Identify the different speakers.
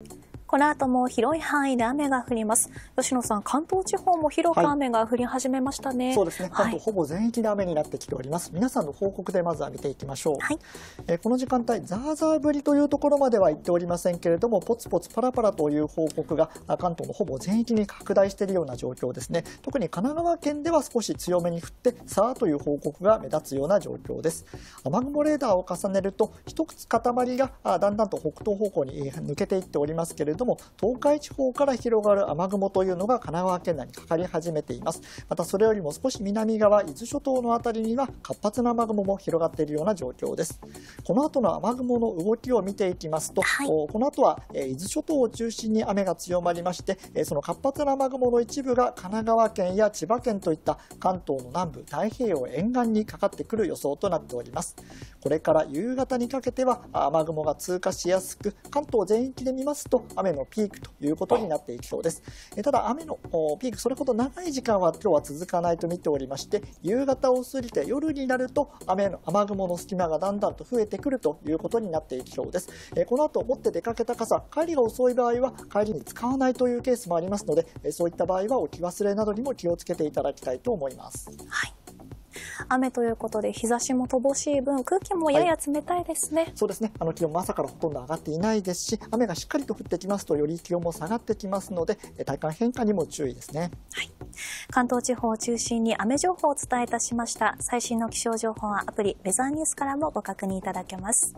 Speaker 1: you この後も広い範囲で雨が降ります。吉野さん、関東地方も広く雨が降り始めましたね。はい、
Speaker 2: そうですね。関東ほぼ全域で雨になってきております。はい、皆さんの報告でまずは見ていきましょう。はい、えー、この時間帯、ザーザー降りというところまでは行っておりませんけれども、ポツポツパラパラという報告が関東のほぼ全域に拡大しているような状況ですね。特に神奈川県では少し強めに降って、さあという報告が目立つような状況です。雨雲レーダーを重ねると、一つ塊がだんだんと北東方向に抜けていっておりますけれども、東海地方から広がる雨雲というのが神奈川県内にかかり始めています。またそれよりも少し南側、伊豆諸島の辺りには活発な雨雲も広がっているような状況です。この後の雨雲の動きを見ていきますと、はい、この後は、え伊豆諸島を中心に雨が強まりまして、えその活発な雨雲の一部が神奈川県や千葉県といった関東の南部太平洋沿岸にかかってくる予想となっております。これから夕方にかけては雨雲が通過しやすく、関東全域で見ますと雨のピークということになっていきそうです。ただ雨のピーク、それほど長い時間は今日は続かないと見ておりまして、夕方を過ぎて夜になると雨の雨雲の隙間がだんだんと増えてくるということになっていきそうです。この後持って出かけた傘、帰りが遅い場合は帰りに使わないというケースもありますので、そういった場合は置き忘れなどにも気をつけていただきたいと思います。
Speaker 1: はい雨ということで日差しも乏しい分空気もやや冷たいですね、はい、
Speaker 2: そうですね。あの気温も朝からほとんど上がっていないですし雨がしっかりと降ってきますとより気温も下がってきますので体感変化にも注意ですね、
Speaker 1: はい、関東地方を中心に雨情報をお伝えいたしました。最新の気象情報はアプリウェザーニュースからもご確認いただけます